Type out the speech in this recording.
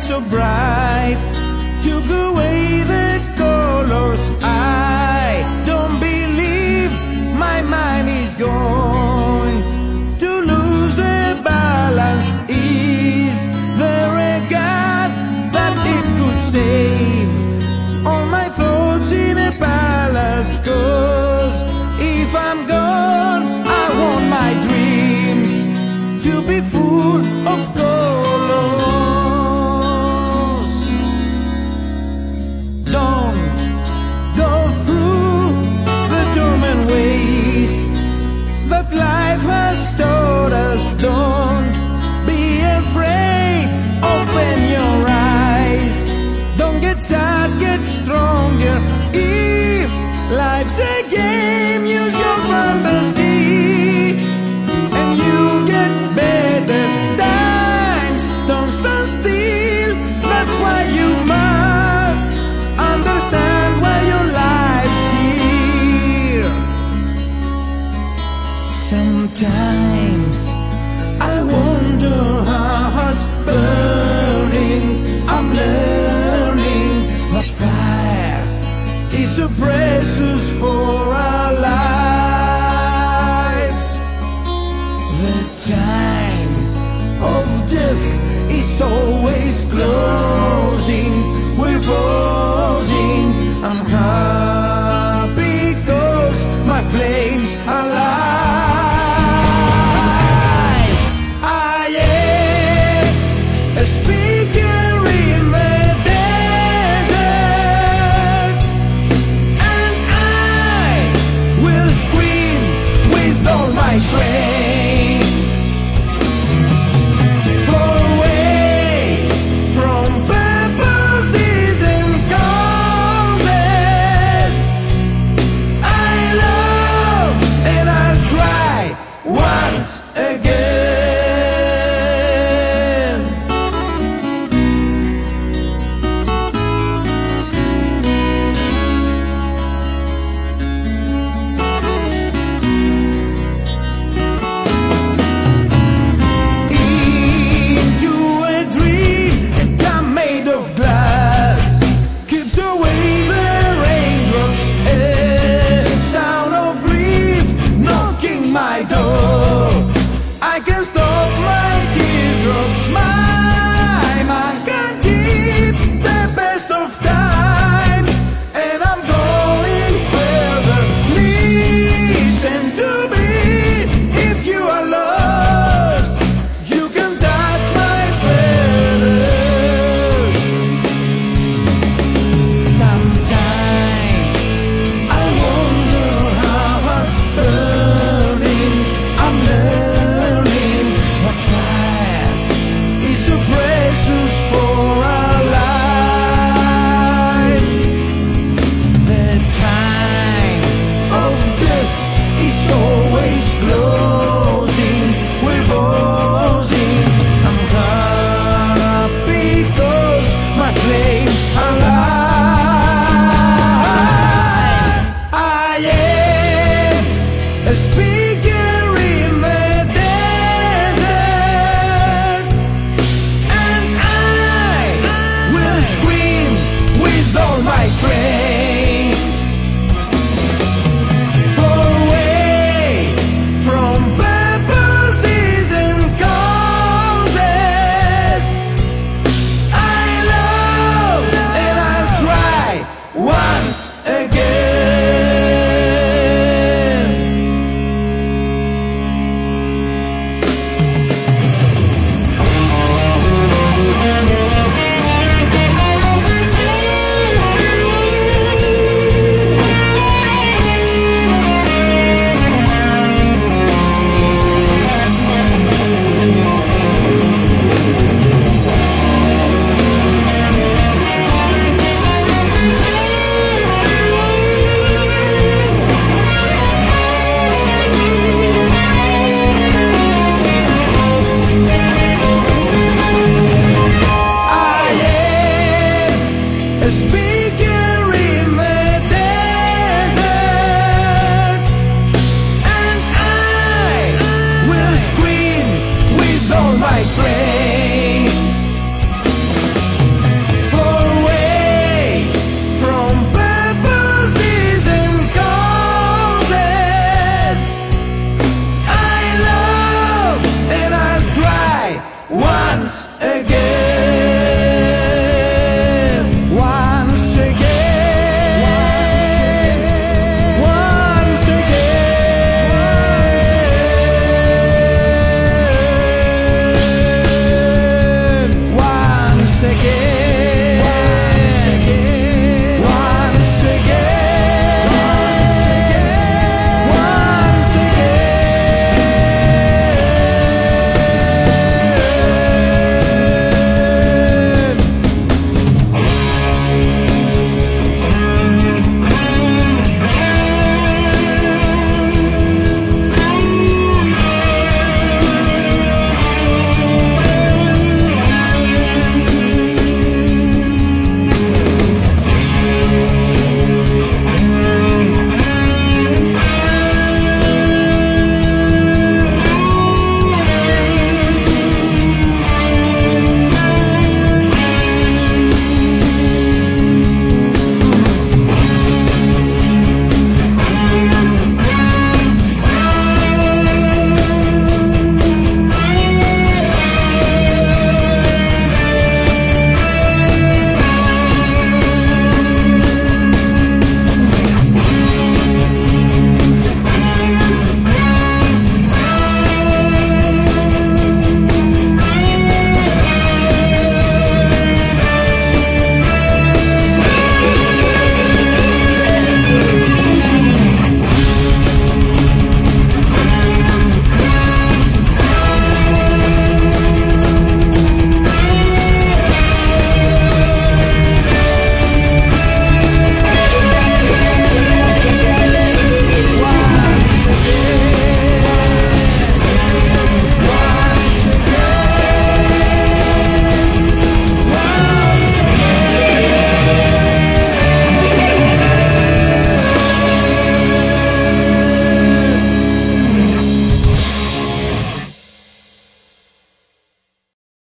so bright life's a is so precious for